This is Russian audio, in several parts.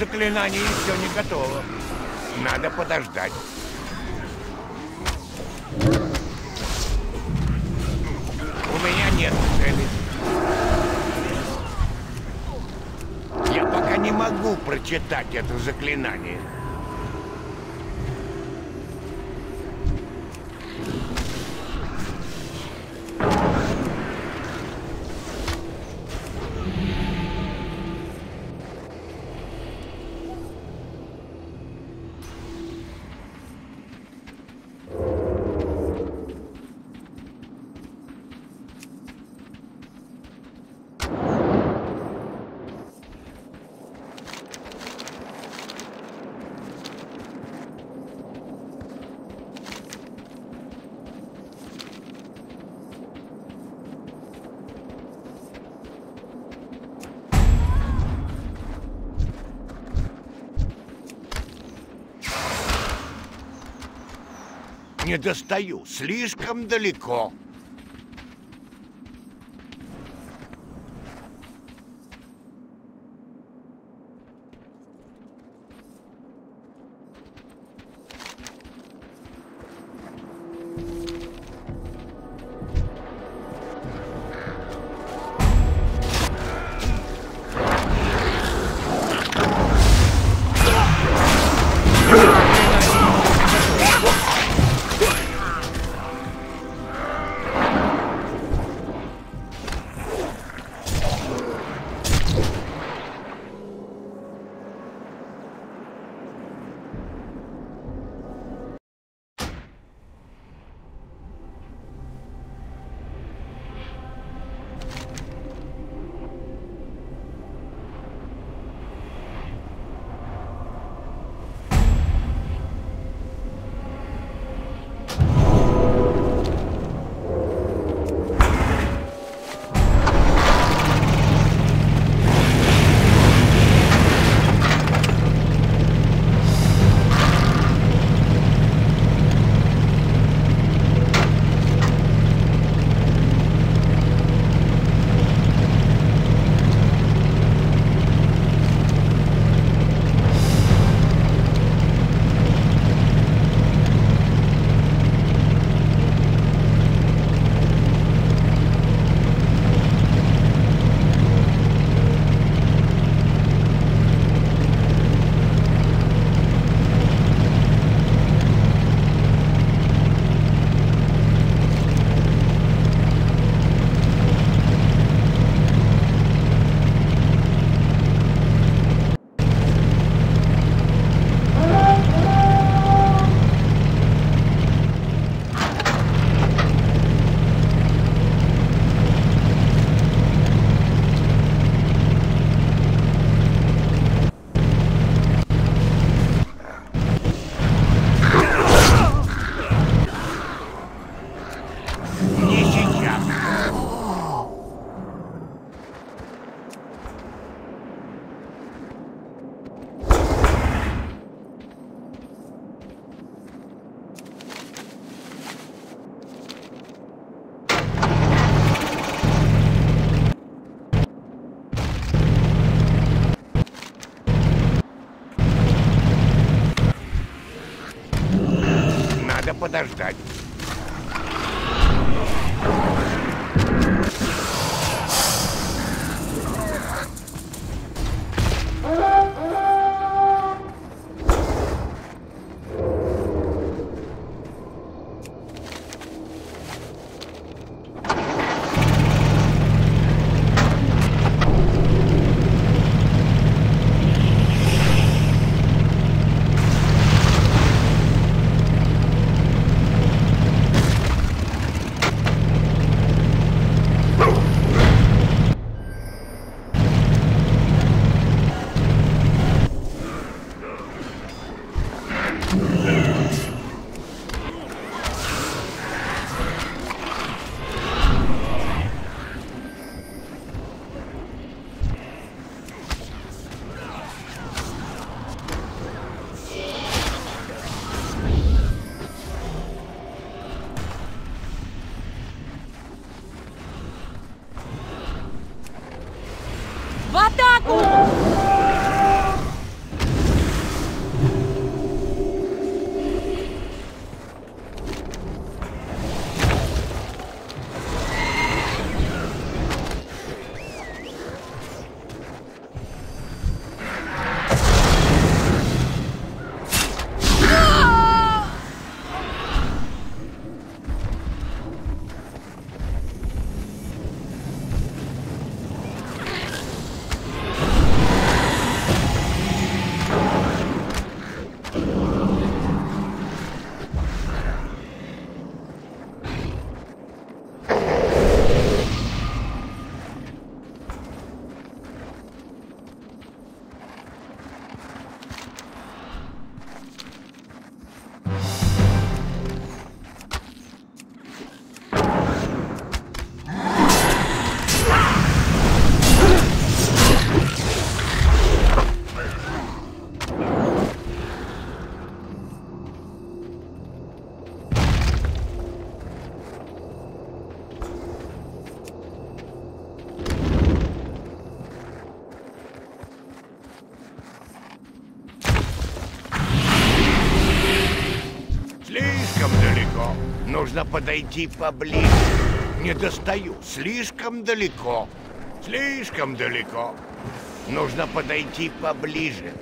заклинание еще не готово. Надо подождать. У меня нет цели. Я пока не могу прочитать это заклинание. Не достаю, слишком далеко. Подождать. Нужно подойти поближе. Не достаю. Слишком далеко. Слишком далеко. Нужно подойти поближе.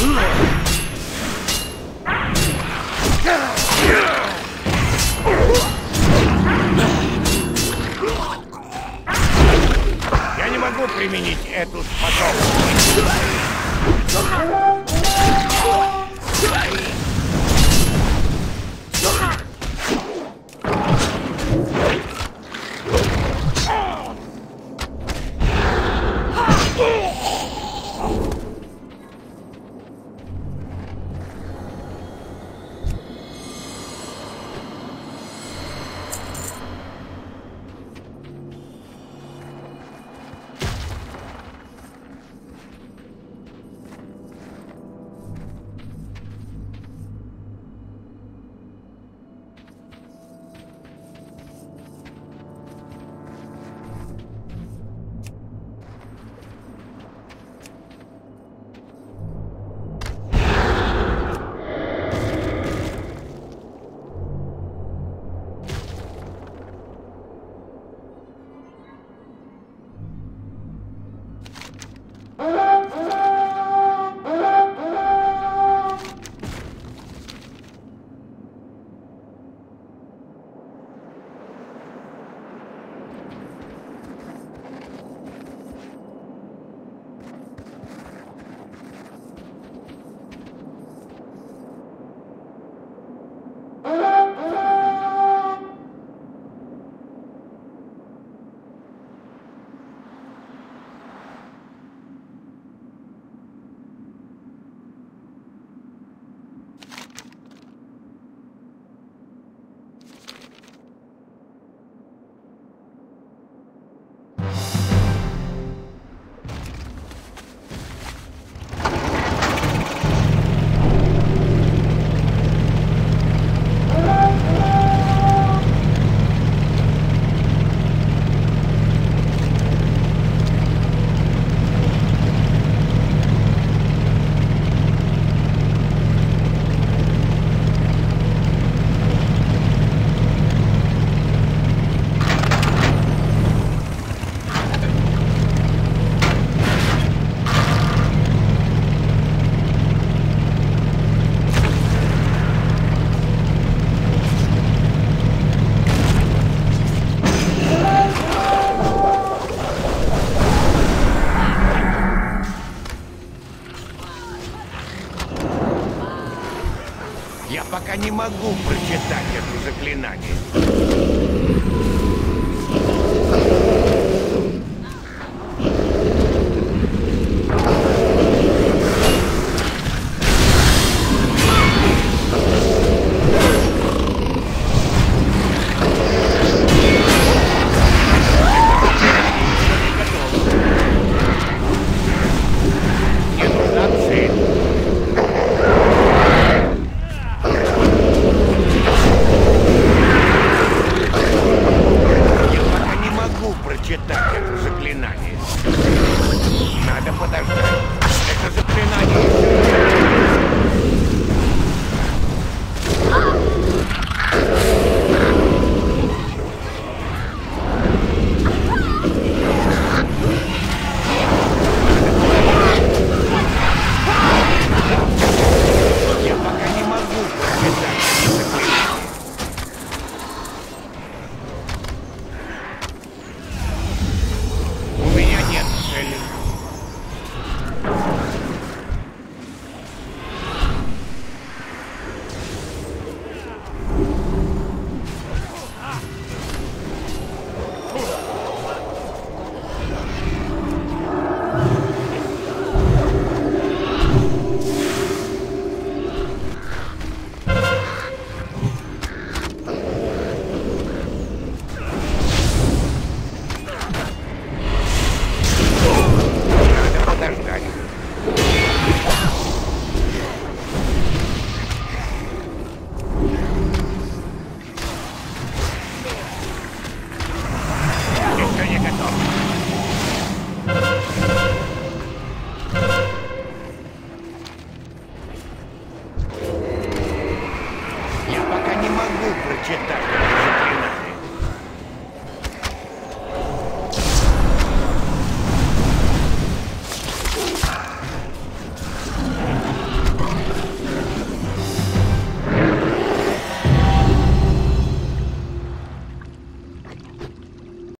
Я не могу применить эту способность. Могу прочитать это заклинание.